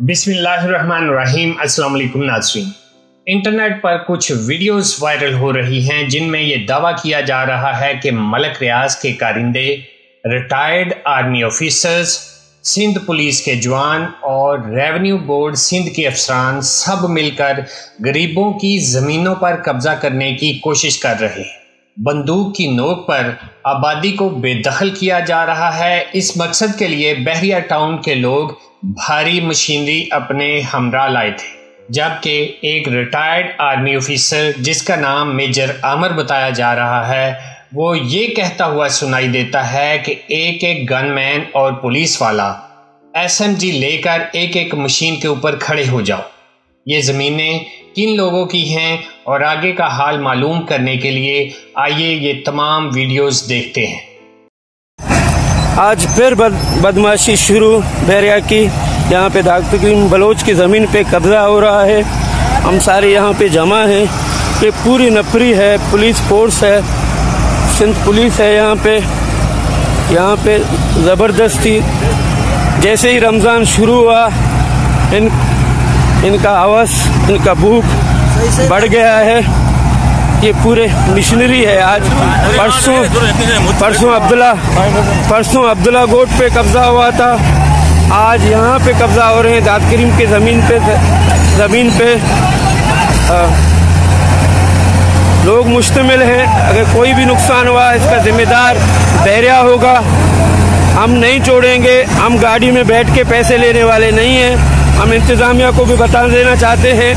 बिस्मिल्लाहिर्रहमानिर्रहीम अस्सलाम वालेकुम नाजरीन। इंटरनेट पर कुछ वीडियोस वायरल हो रही हैं, जिनमें ये दावा किया जा रहा है कि मलक रियाज के कारिंदे, retired army officers, Sindh police के जवान और रेवेन्यू बोर्ड सिंध के अफसरान सब मिलकर गरीबों की ज़मीनों पर कब्जा करने की कोशिश कर रहे हैं। बंदूक की नोक पर आबादी को बेदखल किया जा रहा है। इस मकसद के लिए बहरिया टाउन के लोग भारी मशीनरी अपने हमरा लाए थे, जबकि एक रिटायर्ड आर्मी ऑफिसर जिसका नाम मेजर आमर बताया जा रहा है, वो ये कहता हुआ सुनाई देता है कि एक एक गनमैन और पुलिस वाला एसएमजी लेकर एक एक मशीन के ऊपर खड़े हो जाओ। ये ज़मीनें किन लोगों की हैं और आगे का हाल मालूम करने के लिए आइए ये तमाम वीडियोस देखते हैं। आज फिर बद, बदमाशी शुरू बैरिया की। यहाँ पे तकरीम बलोच की ज़मीन पे कब्ज़ा हो रहा है। हम सारे यहाँ पे जमा हैं। ये पूरी नफरी है पुलिस फोर्स है सिंध पुलिस है यहाँ पे। यहाँ पे ज़बरदस्ती जैसे ही रमज़ान शुरू हुआ इन इनका हवस इनका भूख बढ़ गया है। ये पूरे मिशनरी है आज। परसों परसों अब्दुल्ला परसों अब्दुल्ला गोट पे कब्जा हुआ था। आज यहाँ पे कब्जा हो रहे हैं। दाद करीम के ज़मीन पे ज़मीन पे आ, लोग मुश्तमिल हैं। अगर कोई भी नुकसान हुआ इसका जिम्मेदार बहरिया होगा। हम नहीं छोड़ेंगे। हम गाड़ी में बैठ के पैसे लेने वाले नहीं हैं। हम इंतज़ामिया को भी बता देना चाहते हैं।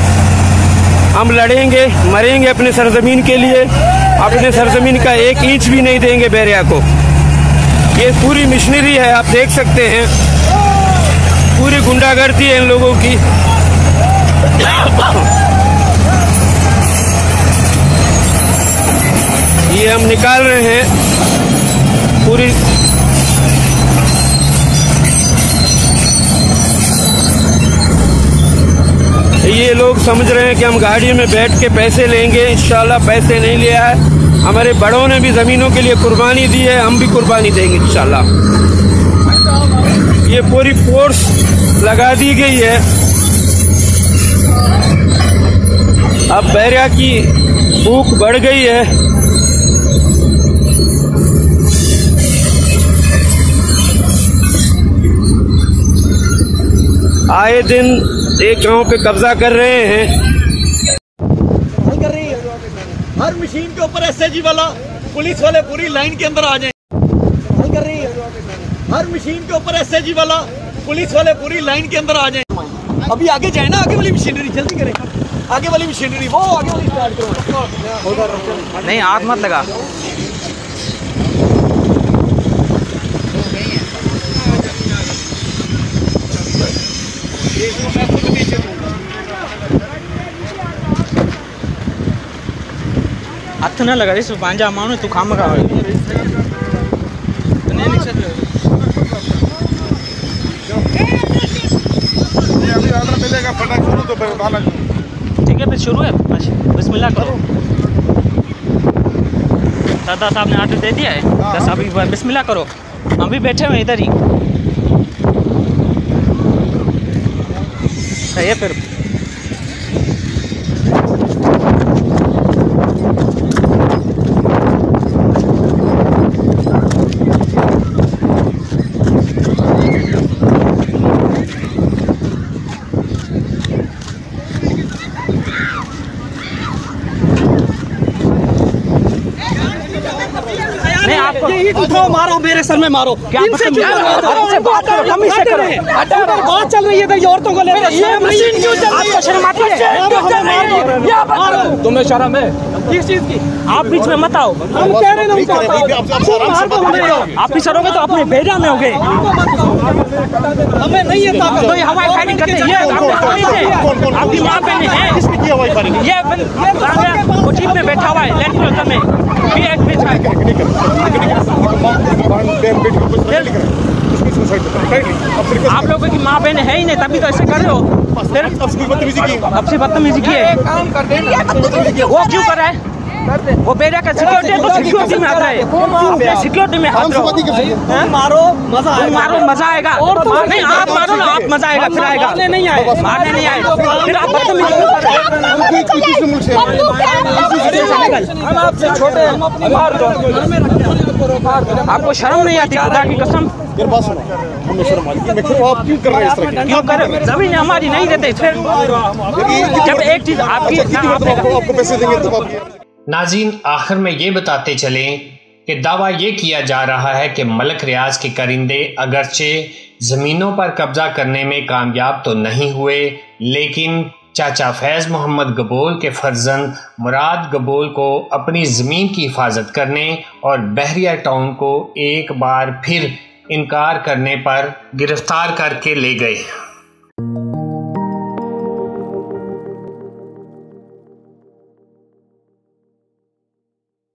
हम लड़ेंगे, मरेंगे अपने सरजमीन के लिए। अपने सरजमीन का एक इंच भी नहीं देंगे बैरिया को। ये पूरी मिशनरी है, आप देख सकते हैं। पूरी गुंडागर्दी है इन लोगों की। ये हम निकाल रहे हैं। पूरी लोग समझ रहे हैं कि हम गाड़ी में बैठ के पैसे लेंगे। इंशाल्लाह पैसे नहीं लिया है। हमारे बड़ों ने भी ज़मीनों के लिए कुर्बानी दी है। हम भी कुर्बानी देंगे इंशाल्लाह। ये पूरी फोर्स लगा दी गई है। अब बैरिया की भूख बढ़ गई है। आए दिन एक गाँव पे कब्जा कर रहे हैं। कर रही है। हर मशीन के ऊपर एसएजी वाला पुलिस वाले पूरी लाइन के अंदर आ जाए। कर रही है। हर मशीन के ऊपर एसएजी वाला पुलिस वाले पूरी लाइन के अंदर आ जाए। अभी आगे जाए ना आगे वाली मशीनरी जल्दी करें। आगे वाली मशीनरी वो आगे वाली स्टार्ट करो। नहीं हाथ मत लगा। हथ न लगा इसमें पंहिंजा माण्हू तूं खाम खा ठीक है फिर शुरू है। बिस्मिल्लाह करो। दादा साहब ने आर्डर दे दिया है। बस अभी बिस्मिल्लाह करो। हम भी बैठे हुए इधर ही। सही है फिर नहीं आपको ये ईट उठाओ मारो मेरे सर में मारो इनसे बात बात चल रही है तो औरतों को ले ये मशीन क्यों चल रही है आपको शर्म आती है? मारो, हमें मारो। मारो। तुम्हें शर्म है किस चीज़ की आप बीच में मत आओ हम कह रहे हैं आप पीछे रहोगे तो अपने भेजा में होगे हमें नहीं है ताकत तो ये हवाई फायरिंग करते हैं ये आपके है माँ बहन है ये बन- ये वो जीप में बैठा हुआ है। लैंड क्रूजर में भी एक बीच है आप लोगों की माँ बहन है ही नहीं तभी तो ऐसे कर रहे हो। अब से बदतमीजी की। है। वो क्यों कर रहा है? वो बेड़ा का सिक्योरिटी तो सिक्योरिटी में आता है। सिक्योरिटी में हाथ रहो मारो मज़ा मारो मज़ा आएगा। और तो नहीं आप मारो ना आप मज़ा आएगा फिर आएगा। मारने नहीं आए। मारने नहीं आए। फिर आप बदतमीजी क्यों कर रहे हो। हम आपसे छोटे हम अपनी मार दो। आपको शर्म नहीं आती खुदा की कसम। मेरे बात सुनो। हमें शर्म आती है। देखो आप क्यों कर रहे हैं इस तरह की? क्यों कर ज़मीन हमारी नहीं देते फिर जब एक चीज़ आपकी अच्छा तो आपको पैसे देंगे तो आप नाजीन आखिर में ये बताते चलें कि दावा ये किया जा रहा है कि मलक रियाज के करिंदे अगरचे ज़मीनों पर कब्जा करने में कामयाब तो नहीं हुए, लेकिन चाचा फैज़ मोहम्मद गबोल के फर्जंद मुराद गबोल को अपनी ज़मीन की हिफाजत करने और बहरिया टाउन को एक बार फिर इनकार करने पर गिरफ़्तार करके ले गए।